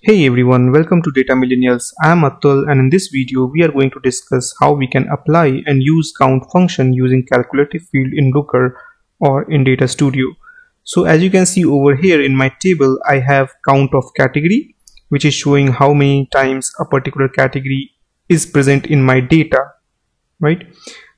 Hey everyone, welcome to Data Millennials. I am Atul and in this video we are going to discuss how we can apply and use count function using calculative field in Looker or in Data Studio. So as you can see over here in my table I have count of category which is showing how many times a particular category is present in my data, right?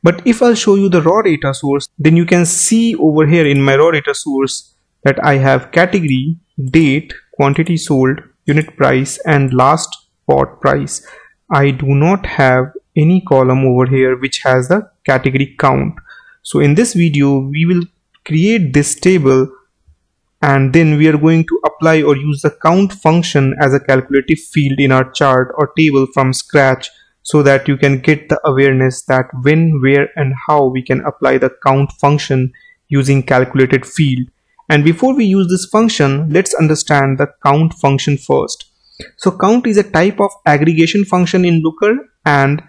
But if I'll show you the raw data source then you can see over here in my raw data source that I have category, date, quantity sold, unit price and last bought price. I do not have any column over here which has the category count. So in this video we will create this table and then we are going to apply or use the count function as a calculative field in our chart or table from scratch so that you can get the awareness that when, where and how we can apply the count function using calculated field. And before we use this function, let's understand the count function first. So count is a type of aggregation function in Looker and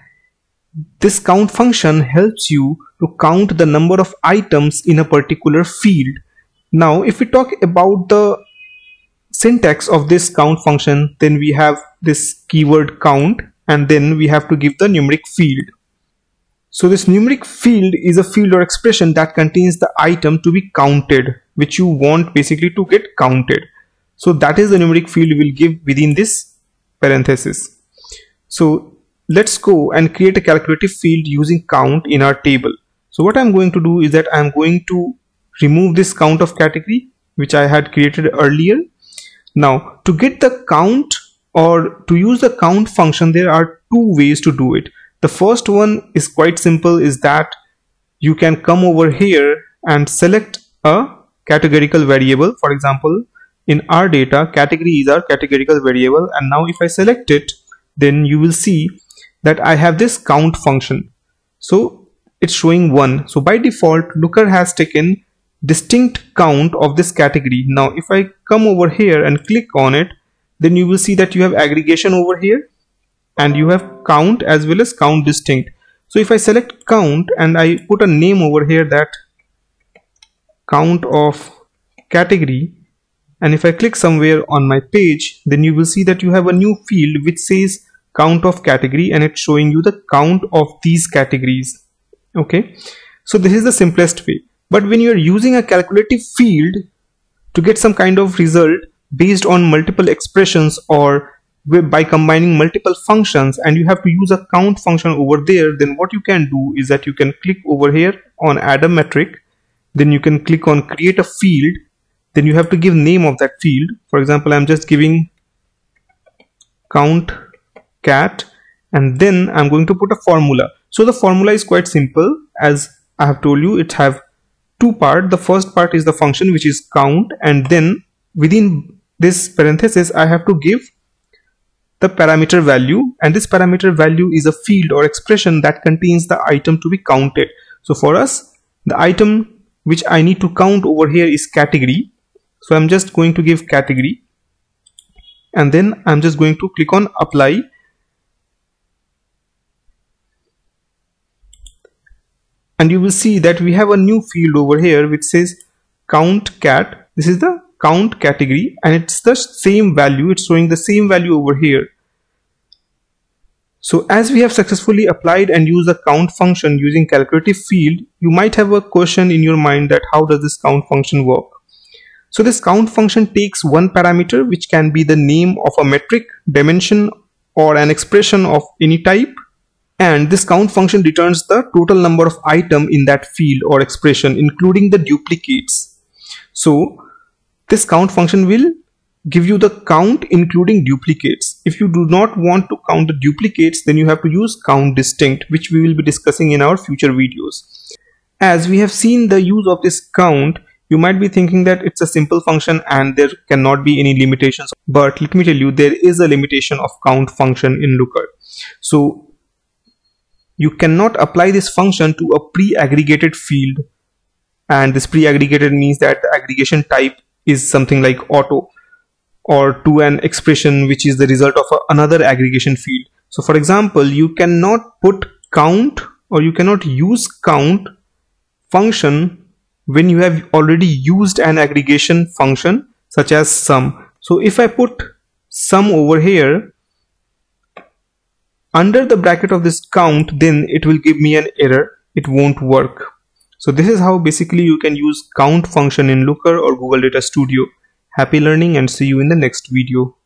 this count function helps you to count the number of items in a particular field. Now if we talk about the syntax of this count function then we have this keyword count and then we have to give the numeric field. So this numeric field is a field or expression that contains the item to be counted which you want basically to get counted. So that is the numeric field we will give within this parenthesis. So let's go and create a calculative field using count in our table. So what I'm going to do is that I'm going to remove this count of category which I had created earlier. Now to get the count or to use the count function there are two ways to do it. The first one is quite simple is that you can come over here and select a categorical variable for example in our data category is our categorical variable and now if I select it then you will see that I have this count function. So it's showing 1 so by default looker has taken distinct count of this category. Now if I come over here and click on it then you will see that you have aggregation over here and you have count as well as count distinct. So if I select count and I put a name over here that count of category. And if I click somewhere on my page then you will see that you have a new field which says count of category and it's showing you the count of these categories. Okay? So this is the simplest way. But when you are using a calculative field to get some kind of result based on multiple expressions or by combining multiple functions and you have to use a count function over there then what you can do is that you can click over here on add a metric then you can click on create a field. Then you have to give name of that field. For example I'm just giving count cat and then I'm going to put a formula. So the formula is quite simple. As I have told you it have two part. The first part is the function which is count and then within this parenthesis I have to give the parameter value and this parameter value is a field or expression that contains the item to be counted. So for us the item which I need to count over here is category. So I'm just going to give category. And then I'm just going to click on apply. And you will see that we have a new field over here which says count cat. This is the count category and it's the same value. It's showing the same value over here so as we have successfully applied and used the count function using calculative field, you might have a question in your mind that how does this count function work? So this count function takes one parameter which can be the name of a metric, dimension or an expression of any type and this count function returns the total number of item in that field or expression including the duplicates. So this count function will give you the count including duplicates. If you do not want to count the duplicates, then you have to use count distinct, which we will be discussing in our future videos. As we have seen the use of this count, you might be thinking that it's a simple function and there cannot be any limitations. But let me tell you, there is a limitation of count function in Looker. So you cannot apply this function to a pre-aggregated field. And this pre-aggregated means that the aggregation type is something like auto or to an expression which is the result of another aggregation field. So for example, you cannot put count or you cannot use count function when you have already used an aggregation function such as sum. So if I put sum over here under the bracket of this count then it will give me an error it won't work so this is how basically you can use count function in looker or google data studio happy learning and see you in the next video